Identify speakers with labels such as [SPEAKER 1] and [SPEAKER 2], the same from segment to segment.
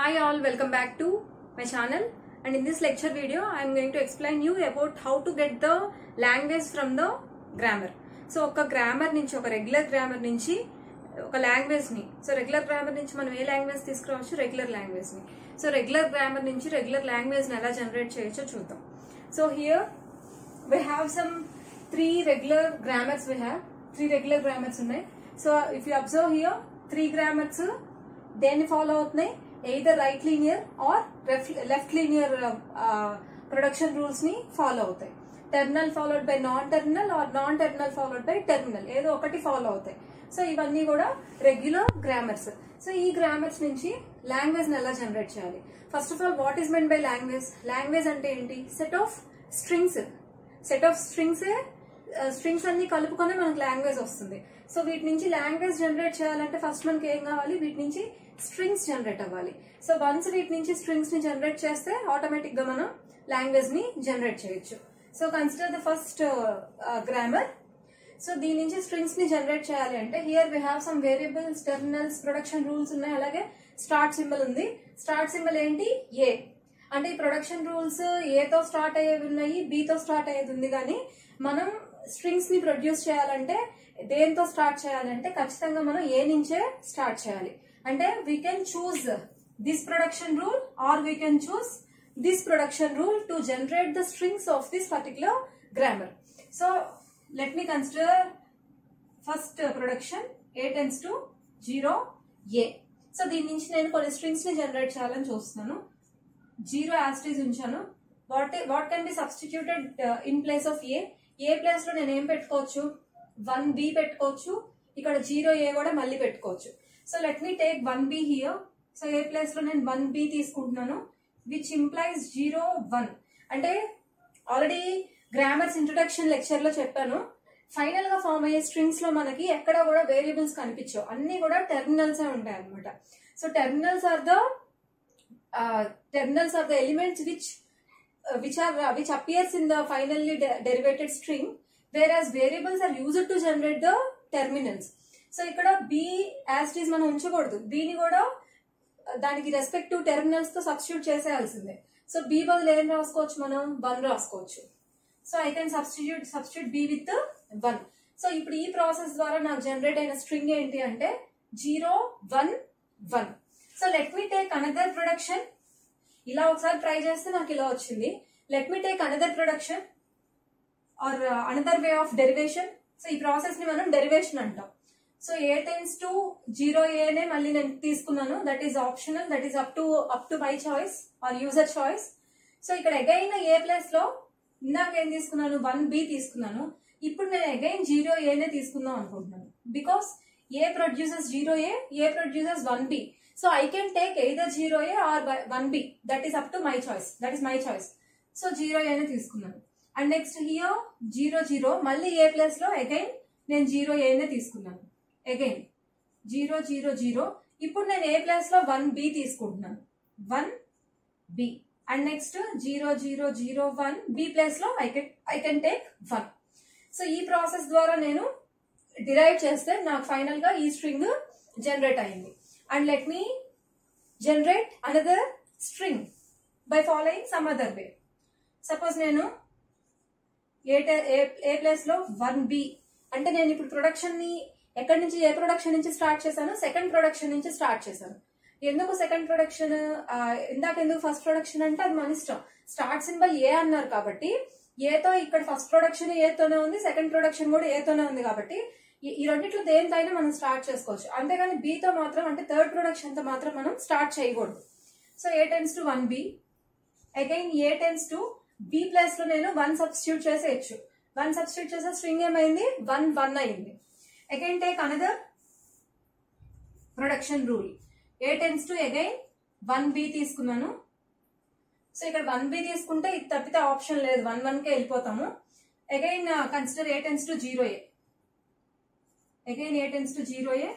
[SPEAKER 1] Hi all welcome back to my channel and in this lecture video I'm going to explain you about how to get the language from the grammar so ఒక grammar నుంచి ఒక regular grammar నుంచి ఒక లాంగ్వేజ్ని so regular grammar నుంచి మనం ఏ language తీసుకురావచ్చు? రెగ్యులర్ లాంగ్వేజ్ని సో రెగ్యులర్ గ్రామర్ నుంచి రెగ్యులర్ లాంగ్వేజ్ని ఎలా జనరేట్ చేయొచ్చో చూద్దాం. So here we have some three regular grammars we have three regular grammars ఉన్నాయి. So if you observe here three grammars దేన్ని ఫాలో అవుతున్నాయి. Either right linear or left linear production రూల్స్ని follow అవుతాయి. Terminal followed by non terminal or non terminal followed by terminal ఏదో ఒకటి follow అవుతాయి. So ఇవన్నీ కూడా రెగ్యులర్ గ్రామర్స్ సో ఈ గ్రామర్స్ నుంచి లాంగ్వేజ్ని ఎలా జనరేట్ చేయాలి? First of all what is meant by language language అంటే ఏంటి? Set of strings set of strings strings అన్ని కలుపుకొని మనకు లాంగ్వేజ్ వస్తుంది. సో వీటి నుంచి లాంగ్వేజ్ జనరేట్ చేయాలంటే ఫస్ట్ మనకి ఏం కావాలి? వీటి నుంచి స్ట్రింగ్స్ జనరేట్ అవ్వాలి. సో వన్స్ వీటి నుంచి స్ట్రింగ్స్ని జనరేట్ చేస్తే ఆటోమేటిక్గా మనం లాంగ్వేజ్ని జనరేట్ చేయొచ్చు. So consider the first grammar so దీని నుంచి స్ట్రింగ్స్ని జనరేట్ చేయాలి అంటే here we have some variables terminals production rules ఉన్నాయి. అలాగే స్టార్ట్ సింబల్ ఉంది. స్టార్ట్ సింబల్ ఏంటి? ఏ అంటే ఈ ప్రొడక్షన్ రూల్స్ ఏతో స్టార్ట్ అయ్యేవి ఉన్నాయి బీతో స్టార్ట్ అయ్యేది ఉంది. కానీ మనం స్ట్రింగ్స్ని ప్రొడ్యూస్ చేయాలంటే దేంతో స్టార్ట్ చేయాలంటే ఖచ్చితంగా మనం ఏ నుంచే స్టార్ట్ చేయాలి. అంటే we can choose this production rule or we can choose this production rule to generate the strings of this particular grammar so let me consider first production A tends to zero A so దీని నుంచి నేను కొన్ని స్ట్రింగ్స్ని generate చేయాలని చూస్తున్నాను. Zero as it is ఉంచాను. What what can be substituted in place of A A ప్లేస్లో నేను ఏం పెట్టుకోవచ్చు? వన్ బి పెట్టుకోవచ్చు. ఇక్కడ జీరో ఏ కూడా మళ్ళీ పెట్టుకోవచ్చు. So let me take one B here so A ప్లేస్లో నేను వన్ బి తీసుకుంటున్నాను? విచ్ ఇంప్లైజ్ జీరో వన్ అంటే ఆల్రెడీ గ్రామర్స్ ఇంట్రొడక్షన్ లెక్చర్లో చెప్పాను. ఫైనల్గా ఫామ్ అయ్యే స్ట్రింగ్స్లో మనకి ఎక్కడ కూడా వేరియబుల్స్ కనిపించవు. అన్ని కూడా టెర్మినల్స్ ఉంటాయి అనమాట so terminals are the terminals are the elements which Uh, which are uh, which appears in the finally de- derivated string whereas variables are used to generate the terminals. So ఇక్కడ B is మనం ఉంచకూడదు. బీని కూడా uh, దానికి respective టెర్మినల్స్తో substitute చేసేయాల్సిందే. So B బదులు ఏం రాసుకోవచ్చు మనం? వన్ రాసుకోవచ్చు. So I can substitute substitute B with one so ఇప్పుడు ఈ ప్రాసెస్ ద్వారా నాకు జనరేట్ అయిన స్ట్రింగ్ ఏంటి అంటే zero one one so let me take another production ఇలా ఒకసారి ట్రై చేస్తే నాకు ఇలా వచ్చింది. Let me take another production or another way of derivation so ఈ ప్రాసెస్ని మనం డెరివేషన్ అంటాం. So A tends to zero ఏనే మళ్ళీ నేను తీసుకున్నాను. That is optional that is up to up to my choice or user choice so ఇక్కడ again A ప్లేస్లో ఇందాక ఏం తీసుకున్నాను? వన్ బి తీసుకున్నాను. ఇప్పుడు నేను అగైన్ జీరో ఏనే తీసుకుందాం అనుకుంటున్నాను. Because A produces zero A A produces one B so I can take either zero A or one B that is up to my choice that is my choice so zero ఏనే తీసుకున్నాను. And next here zero zero మళ్ళీ A ప్లేస్లో again నేను zero ఏనే తీసుకున్నాను. Again zero zero zero ఇప్పుడు నేను A ప్లేస్లో వన్ బి తీసుకుంటున్నాను. One B and next zero zero zero one B ప్లేస్లో I can I can take one so ఈ ప్రాసెస్ ద్వారా నేను డిరైవ్ చేస్తే నాకు ఫైనల్గా ఈ స్ట్రింగ్ జనరేట్ అయింది. And let me generate another string by following some other way suppose నేను ఏ ఏ ప్లేస్లో వన్ బి అంటే నేను ఇప్పుడు ప్రొడక్షన్ని ఎక్కడి నుంచి ఏ ప్రొడక్షన్ నుంచి స్టార్ట్ చేశాను సెకండ్ ప్రొడక్షన్ నుంచి స్టార్ట్ చేశాను. ఎందుకు సెకండ్ ప్రొడక్షన్ ఇందాక ఎందుకు ఫస్ట్ ప్రొడక్షన్ అంటే అది మన ఇష్టం. స్టార్ట్ సింబల్ ఏ అన్నారు కాబట్టి ఏతో ఇక్కడ ఫస్ట్ ప్రొడక్షన్ ఏతోనే ఉంది సెకండ్ ప్రొడక్షన్ కూడా ఏతోనే ఉంది కాబట్టి ఈ రెండిట్లో దేనితైనా మనం స్టార్ట్ చేసుకోవచ్చు. అంతేగాని బీతో మాత్రం అంటే థర్డ్ ప్రొడక్షన్తో మాత్రం మనం స్టార్ట్ చేయకూడదు. So A tends to one B again A tends to B ప్లస్లో నేను వన్ సబ్స్టిట్యూట్ చేసేయచ్చు. వన్ సబ్స్టిట్యూట్ చేసే స్ట్రింగ్ ఏమైంది? వన్ వన్ అయింది. Again take another production rule A tends to again one B తీసుకున్నాను. సో ఇక్కడ one B తీసుకుంటే ఇది తప్పితే ఆప్షన్ లేదు. వన్ వన్ కే వెళ్ళిపోతాము. Again consider A tends to zero A again a tends to 0a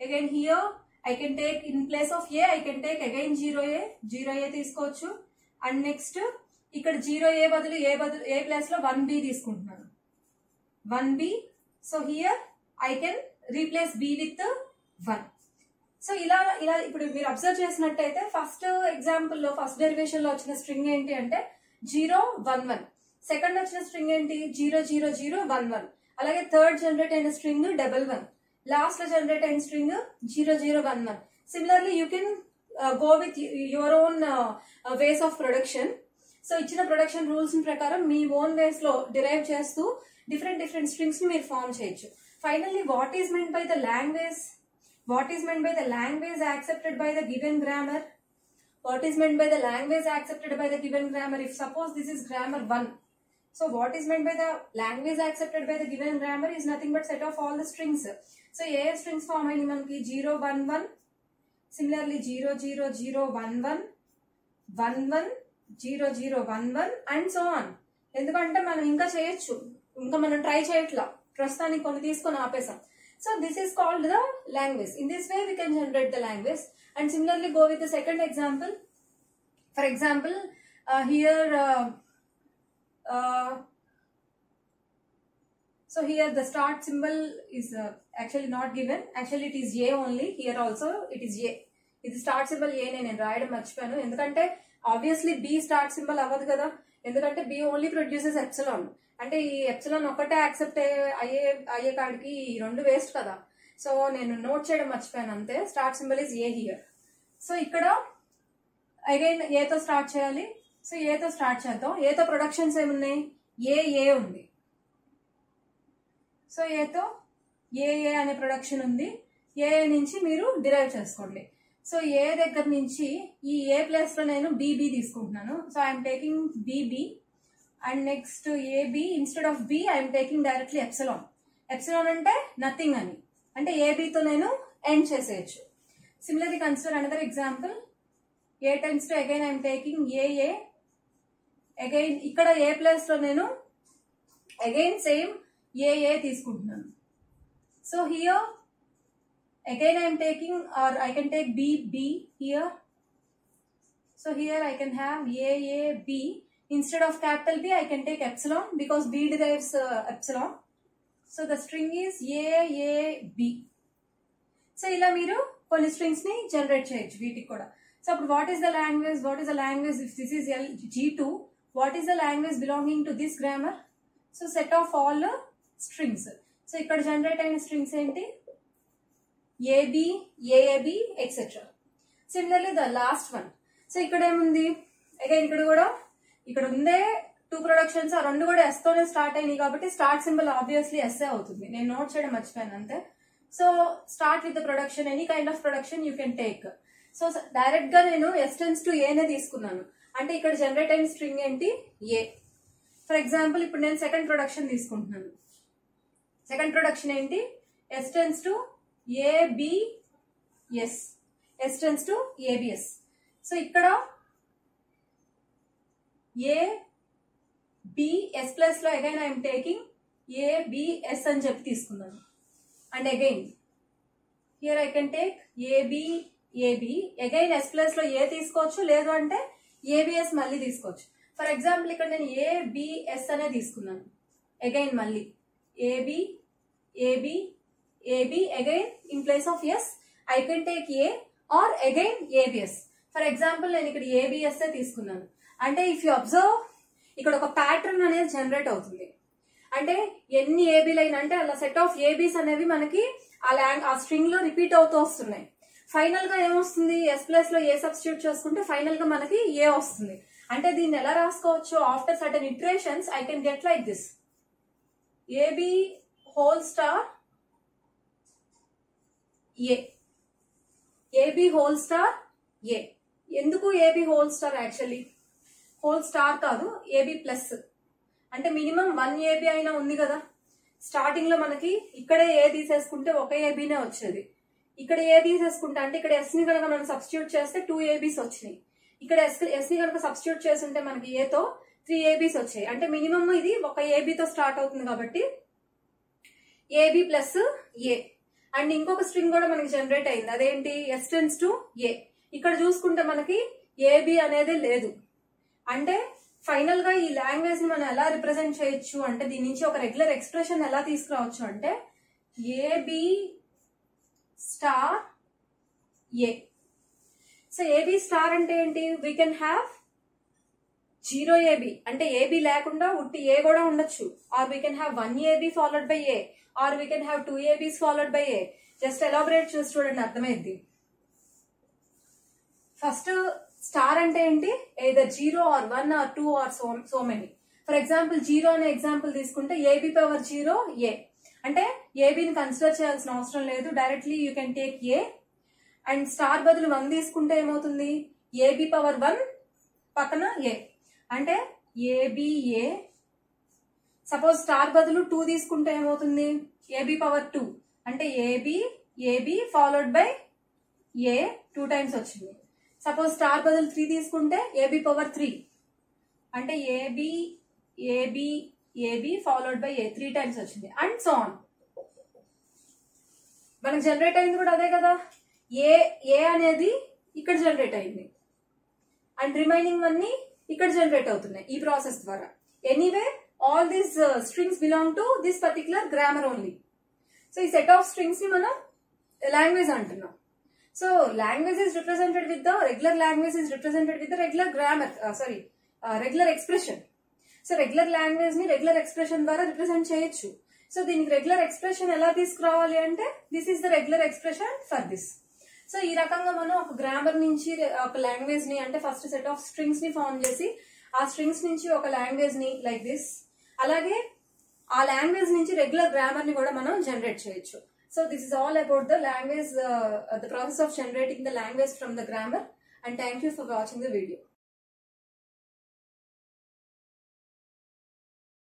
[SPEAKER 1] again here I can take in place of a I can take again 0a 0a తీసుకోవచ్చు. And next ఇక్కడ zero A బదులు A బదులు A ప్లేస్లో one B తీసుకుంటున్నాను. One B so here I can replace B with one so ఇలా ఇలా ఇప్పుడు మీరు అబ్జర్వ్ చేసినట్టయితే ఫస్ట్ ఎగ్జాంపుల్లో ఫస్ట్ డెరివేషన్లో వచ్చిన స్ట్రింగ్ ఏంటి అంటే జీరో వన్ వన్ సెకండ్ వచ్చిన స్ట్రింగ్ ఏంటి? Zero zero zero one one అలాగే థర్డ్ జనరేట్ అయిన స్ట్రింగ్ డబల్ వన్. లాస్ట్లో జనరేట్ అయిన string zero zero one one. Similarly you can go with your own ways of production so ఇచ్చిన production rules ప్రకారం మీ own వేస్లో derive చేస్తూ different different స్ట్రింగ్స్ని మీరు ఫార్మ్ చేయొచ్చు. Finally what is meant by the language what is meant by the language accepted by the given grammar what is meant by the language accepted by the given grammar if suppose this is grammar one so what is meant by the language accepted by the given grammar is nothing but set of all the strings so a strings form అయింది మనకి zero one one similarly zero zero zero one one one one zero zero one one and so on ఎందుకంటే మనం ఇంకా చేయొచ్చు. ఇంకా మనం try చేయట్లా. ప్రస్తుతానికి కొన్ని తీసుకొని ఆపేసాం. So this is called the language in this way we can generate the language and similarly go with the second example for example here Uh, so here the start symbol is uh, actually not given. Actually it is a only. Here also it is a. ఇది start symbol ఏ నేను రాయడం మర్చిపోయాను. ఎందుకంటే obviously B start symbol అవ్వదు కదా. ఎందుకంటే B only produces epsilon అంటే ఈ ఎప్సలాన్ ఒక్కటే యాక్సెప్ట్ అయ్యే అయ్యే కాడికి ఈ రెండు వేస్ట్ కదా. సో నేను నోట్ చేయడం మర్చిపోయాను అంతే. Start symbol is a here so ఇక్కడ అగైన్ ఏతో స్టార్ట్ చేయాలి. సో ఏతో స్టార్ట్ చేద్దాం. ఏతో ప్రొడక్షన్స్ ఏమున్నాయి? ఏ ఏ ఉంది. సో ఏతో ఏ ఏ అనే ప్రొడక్షన్ ఉంది. ఏ నుంచి మీరు డిరైవ్ చేసుకోండి. సో ఏ దగ్గర నుంచి ఈ ఏ ప్లేస్లో నేను బీబీ తీసుకుంటున్నాను. So I'm taking b b and next a b instead of b I'm taking directly epsilon. Epsilon అంటే నథింగ్ అని. అంటే ఏబితో నేను ఎండ్ చేసేయచ్చు. Similarly consider another example a times two again I'm taking a a AA. Again, ఇక్కడ ఏ ప్లేస్లో నేను again same a a తీసుకుంటున్నాను. So here again I'm taking or I can take b b here so here I can have a a b instead of capital b I can take epsilon because b derives epsilon so the string is a a b so ఇలా మీరు కొన్ని స్ట్రింగ్స్ని generate చేయొచ్చు వీటికి కూడా. So అప్పుడు what is the language what is the language if this is L G two what is the language belonging to this grammar so set of all strings so ఇక్కడ generate అయిన strings ఏంటి? A b a a b etcetera similarly the last one so ఇక్కడ ఏముంది? Again ఇక్కడ కూడా ఇక్కడ ఉందే two productions ఆ రెండు కూడా ఎస్ తోనే స్టార్ట్ అయినాయి కాబట్టి స్టార్ట్ సింబల్ ఆబ్వియస్లీ ఎస్ఏ అవుతుంది. నేను నోట్ చేయడం మర్చిపోయాను అంతే? So start with the production any kind of production you can take so డైరెక్ట్గా నేను ఎస్టెన్స్ టు ఏనే తీసుకున్నాను. అంటే ఇక్కడ జనరేట్ అయిన స్ట్రింగ్ ఏంటి? ఏ ఫర్ ఎగ్జాంపుల్ ఇప్పుడు నేను సెకండ్ ప్రొడక్షన్ తీసుకుంటున్నాను. సెకండ్ ప్రొడక్షన్ ఏంటి? S tends to a b s S tends to a b s so ఇక్కడ ఏ బిఎస్ ప్లస్లో again I'm taking a b s అని చెప్పి తీసుకున్నాను. And again here I can take a b a b again S ప్లస్లో a తీసుకోవచ్చు? లేదు అంటే ABS మళ్ళీ తీసుకోవచ్చు. ఫర్ ఎగ్జాంపుల్ ఇక్కడ నేను ఏబిఎస్ అనే తీసుకున్నాను. అగైన్ మళ్ళీ. A b a b a b again in place of S I can take a or again a b s for example నేను ఇక్కడ ఏబిఎస్ తీసుకున్నాను. అంటే ఇఫ్ యూ అబ్జర్వ్ ఇక్కడ ఒక ప్యాటర్న్ అనేది జనరేట్ అవుతుంది. అంటే ఎన్ని ఏబీలు అయినా అంటే అలా సెట్ ఆఫ్ ఏబీస్ అనేవి మనకి ఆ ల్యాంగ్ ఆ స్ట్రింగ్లో రిపీట్ అవుతూ వస్తున్నాయి. ఫైనల్గా ఏమొస్తుంది? ఎస్ ప్లస్లో ఏ సబ్స్టిట్యూట్ చేసుకుంటే ఫైనల్గా మనకి ఏ వస్తుంది. అంటే దీన్ని ఎలా రాసుకోవచ్చు? After certain iterations I can get like this a b whole star a a b whole star a ఎందుకు a b whole star actually whole star కాదు ఏబి ప్లస్ అంటే మినిమం వన్ ఏబి అయినా ఉంది కదా. స్టార్టింగ్లో మనకి ఇక్కడే ఏ తీసేసుకుంటే ఒక ఏబీనే వచ్చేది. ఇక్కడ ఏ తీసేసుకుంటా అంటే ఇక్కడ ఎస్ని కనుక మనం సబ్స్టిట్యూట్ చేస్తే టూ ఏబీస్ వచ్చినాయి. ఇక్కడ ఎస్ ఎస్ని కనుక సబ్స్టిట్యూట్ చేస్తుంటే మనకి ఏతో త్రీ ఏబీస్ వచ్చాయి. అంటే మినిమమ్ ఇది ఒక ఏబీతో స్టార్ట్ అవుతుంది కాబట్టి a b plus a and ఇంకొక స్ట్రింగ్ కూడా మనకి జనరేట్ అయింది. అదేంటి? ఎస్టెన్స్ టు ఏ ఇక్కడ చూసుకుంటే మనకి ఏబి అనేది లేదు. అంటే ఫైనల్గా ఈ లాంగ్వేజ్ని మనం ఎలా రిప్రజెంట్ చేయొచ్చు? అంటే దీని నుంచి ఒక రెగ్యులర్ ఎక్స్ప్రెషన్ ఎలా తీసుకురావచ్చు? అంటే a b star a so a b star అంటే ఏంటి? We can have zero a b అంటే ఏబి లేకుండా ఉట్టి ఏ కూడా ఉండొచ్చు. Or we can have one a b followed by a or we can have two a b s followed by a just elaborate చూసి చూడండి అర్థమైంది. ఫస్ట్ స్టార్ అంటే ఏంటి? Either zero or one or two or so so many for example zero అనే example తీసుకుంటే a b power zero a అంటే ఏబిని consider చేయాల్సిన అవసరం లేదు. Directly you can take a and star బదులు వన్ తీసుకుంటే ఏమవుతుంది? ఏబి పవర్ వన్ పక్కన ఏ అంటే a b a suppose star బదులు టూ తీసుకుంటే ఏమవుతుంది? ఏబి పవర్ టూ అంటే a b a b followed by a two times వచ్చింది. సపోజ్ స్టార్ బదులు త్రీ తీసుకుంటే ఏబి పవర్ త్రీ అంటే a b a b a b followed by a three times వచ్చింది. And so on మనకు generate అయింది కూడా అదే కదా? ఏ ఏ అనేది ఇక్కడ జనరేట్ అయింది. అండ్ రిమైనింగ్ అన్ని ఇక్కడ జనరేట్ అవుతున్నాయి ఈ ప్రాసెస్ ద్వారా. Anyway all these strings belong to this particular grammar only so ఈ సెట్ ఆఫ్ స్ట్రింగ్స్ని మనం లాంగ్వేజ్ అంటున్నాం. So language is represented with the regular language is represented with the regular grammar sorry regular expression so regular లాంగ్వేజ్ని regular expression ద్వారా represent చేయొచ్చు. So దీనికి regular expression ఎలా తీసుకురావాలి అంటే this is the regular expression for this so ఈ రకంగా మనం ఒక గ్రామర్ నుంచి ఒక లాంగ్వేజ్ని అంటే ఫస్ట్ సెట్ ఆఫ్ స్ట్రింగ్స్ని ఫార్మ్ చేసి ఆ స్ట్రింగ్స్ నుంచి ఒక లాంగ్వేజ్ని లైక్ దిస్ అలాగే ఆ లాంగ్వేజ్ నుంచి రెగ్యులర్ గ్రామర్ని కూడా మనం జనరేట్ చేయొచ్చు. So this is all about the language the process of generating the language from the grammar and thank you for watching the video